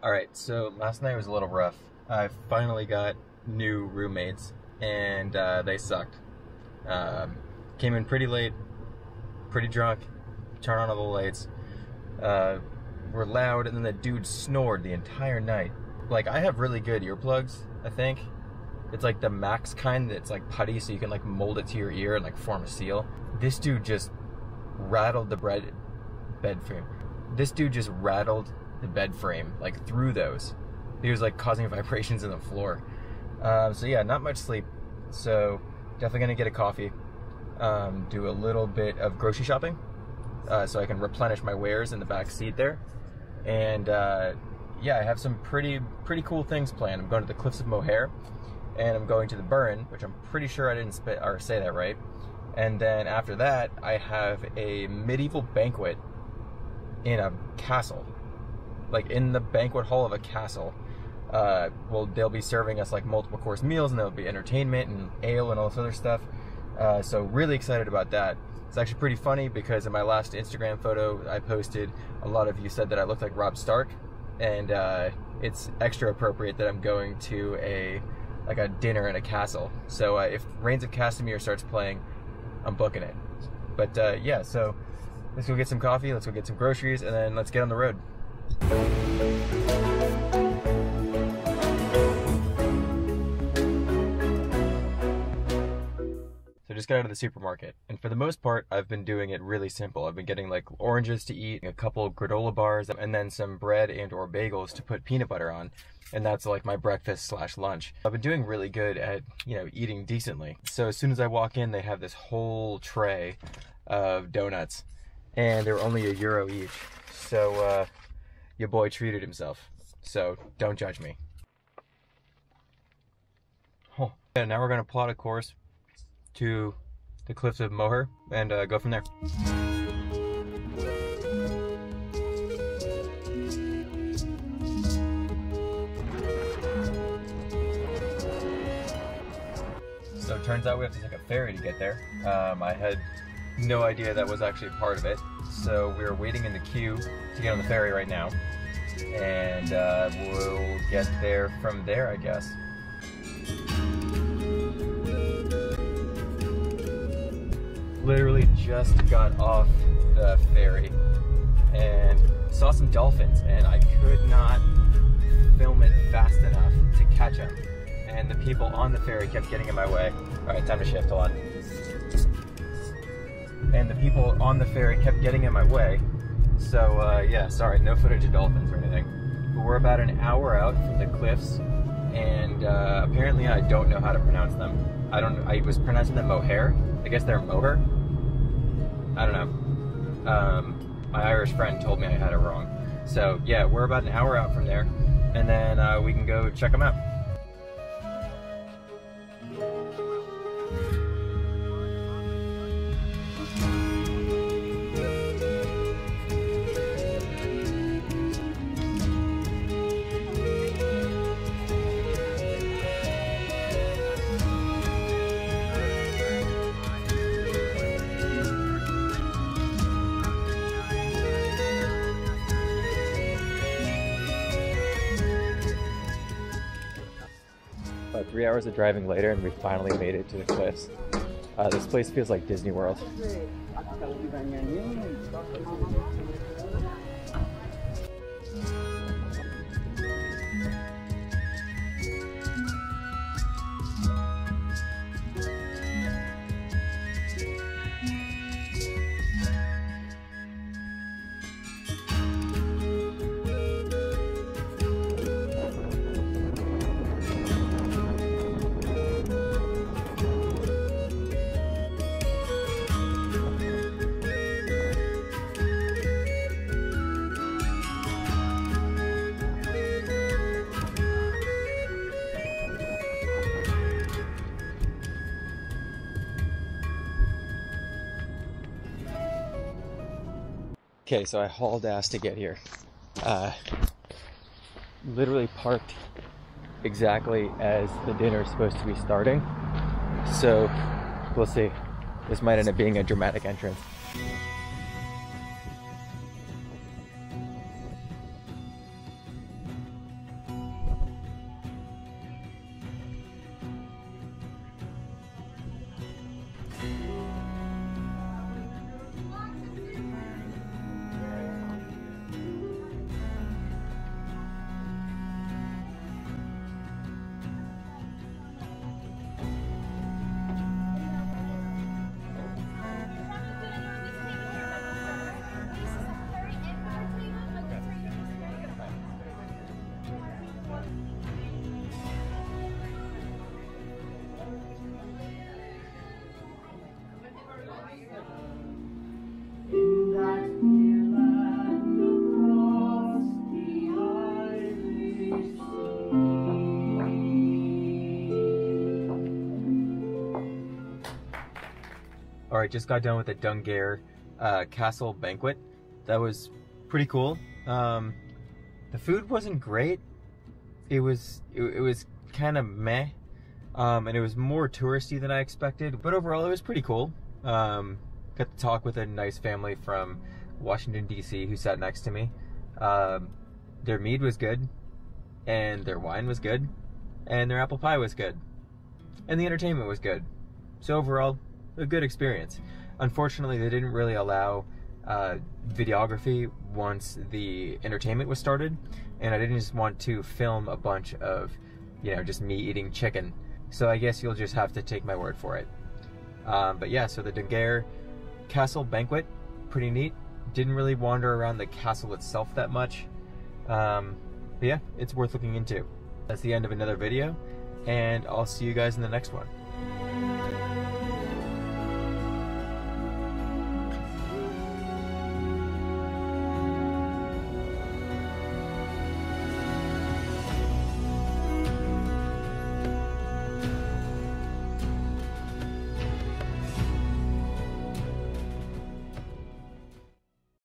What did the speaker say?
All right, so last night was a little rough. I finally got new roommates, and uh, they sucked. Um, came in pretty late, pretty drunk, turned on all the lights, uh, were loud, and then the dude snored the entire night. Like, I have really good earplugs, I think. It's like the max kind that's like putty, so you can like mold it to your ear and like form a seal. This dude just rattled the bread bed frame. This dude just rattled the bed frame like through those. He was like causing vibrations in the floor. Um, so yeah, not much sleep. So definitely gonna get a coffee. Um, do a little bit of grocery shopping, uh, so I can replenish my wares in the back seat there. And uh, yeah, I have some pretty pretty cool things planned. I'm going to the Cliffs of Moher, and I'm going to the Burren, which I'm pretty sure I didn't spit or say that right. And then after that, I have a medieval banquet in a castle, like in the banquet hall of a castle. Uh, well, they'll be serving us like multiple course meals, and there'll be entertainment and ale and all this other stuff. Uh, so really excited about that. It's actually pretty funny because in my last Instagram photo I posted, a lot of you said that I looked like Robb Stark, and uh, it's extra appropriate that I'm going to a like a dinner in a castle. So uh, if Rains of Castamere starts playing, I'm booking it. But uh, yeah, so let's go get some coffee, let's go get some groceries, and then let's get on the road. So just got out of the supermarket, and for the most part, I've been doing it really simple. I've been getting like oranges to eat, a couple granola bars, and then some bread and or bagels to put peanut butter on, and that's like my breakfast slash lunch. I've been doing really good at you know eating decently. So as soon as I walk in, they have this whole tray of donuts, and they're only a euro each. So uh, your boy treated himself. So don't judge me. Oh, and now we're gonna plot a course to the cliffs of Moher and uh, go from there. So it turns out we have to take a ferry to get there. Um, I had no idea that was actually part of it. So we're waiting in the queue to get on the ferry right now. And uh, we'll get there from there, I guess. literally just got off the ferry and saw some dolphins and I could not film it fast enough to catch them. And the people on the ferry kept getting in my way. All right, time to shift, hold on. And the people on the ferry kept getting in my way. So uh, yeah, sorry, no footage of dolphins or anything. But we're about an hour out from the cliffs and uh, apparently I don't know how to pronounce them. I don't, I was pronouncing them mohair. I guess they're moher. I don't know. Um, my Irish friend told me I had it wrong. So yeah, we're about an hour out from there, and then uh, we can go check them out. Three hours of driving later, and we finally made it to the cliffs. Uh, this place feels like Disney World. Okay, so I hauled ass to get here. Uh, literally parked exactly as the dinner is supposed to be starting. So we'll see. This might end up being a dramatic entrance. All right, just got done with the Dunguaire uh, Castle banquet. That was pretty cool. Um, the food wasn't great. It was it, it was kind of meh, um, and it was more touristy than I expected. But overall, it was pretty cool. Um, got to talk with a nice family from Washington D.C. who sat next to me. Um, their mead was good, and their wine was good, and their apple pie was good, and the entertainment was good. So overall, a good experience. Unfortunately, they didn't really allow uh, videography once the entertainment was started, and I didn't just want to film a bunch of, you know, just me eating chicken. So I guess you'll just have to take my word for it. Um, but yeah, so the Dunguaire Castle Banquet, pretty neat. Didn't really wander around the castle itself that much. Um, but yeah, it's worth looking into. That's the end of another video, and I'll see you guys in the next one.